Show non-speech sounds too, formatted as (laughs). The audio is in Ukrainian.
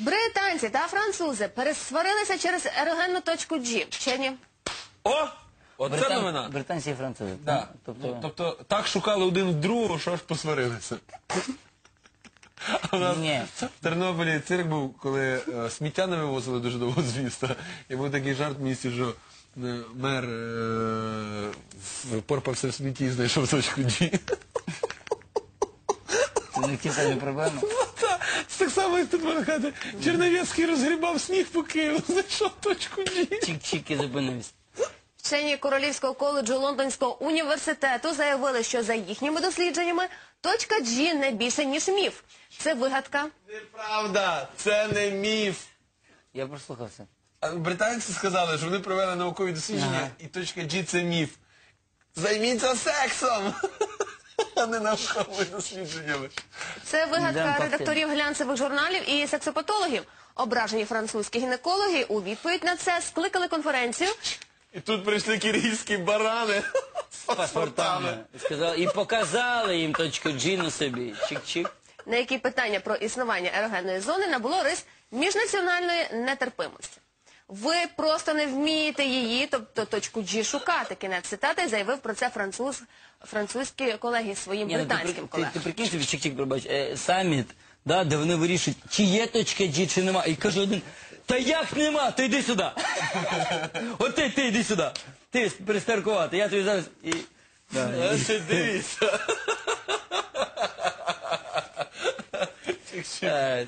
Британці та французи пересварилися через ерогенну точку G. Вчені. О! Оце Британ- новина. Британці і французи. Да. Тобто, Ну, тобто так шукали один в другого, що аж посварилися. (laughs) А в нас Ні. в Тернополі цирк був, коли е, сміття не вивозили дуже довго з міста. І був такий жарт в місті, що е, мер е, в- порпався в смітті і знайшов точку G. це не ті самі проблеми. (laughs) Та, так само, як тут можна казати, Черновецький розгрібав сніг по Києву, (laughs) знайшов точку G. Чик-чик і зупинився. Вчені Королівського коледжу Лондонського університету заявили, що за їхніми дослідженнями точка G не більше, ніж міф. Це вигадка. Неправда, це не міф. Я прослухався. А британці сказали, що вони провели наукові дослідження, Ага. і точка G це міф. Займіться сексом, а не науковими дослідженнями. Це вигадка редакторів глянцевих журналів і сексопатологів. Ображені французькі гінекологи у відповідь на це скликали конференцію. І тут прийшли киргизькі барани з паспортами. І сказали, і показали їм точку G на собі. Чик-чик. на які питання про існування ерогенної зони набуло рис міжнаціональної нетерпимості. Ви просто не вмієте її, тобто точку G шукати. Кінець цитати заявив про це француз, французькі колеги своїм Ні, ну, ти, британським при- ти, колегам. ти прикинь собі, чик-чик, пробач, е, саміт, да, де вони вирішують, чи є точка G, чи нема. І каже один, та як нема, то йди сюди. (laughs) От ти, ти йди сюди. Ти перестаркувати, я тобі зараз і... Да, і- Значить, дивіться. (laughs) Е,